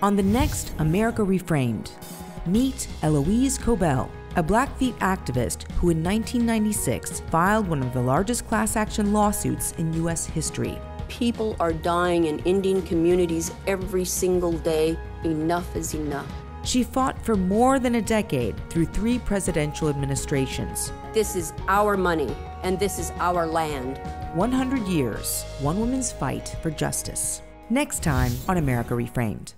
On the next America Reframed, meet Elouise Cobell, a Blackfeet activist who in 1996 filed one of the largest class action lawsuits in U.S. history. People are dying in Indian communities every single day. Enough is enough. She fought for more than a decade through three presidential administrations. This is our money, and this is our land. 100 years, one woman's fight for justice. Next time on America Reframed.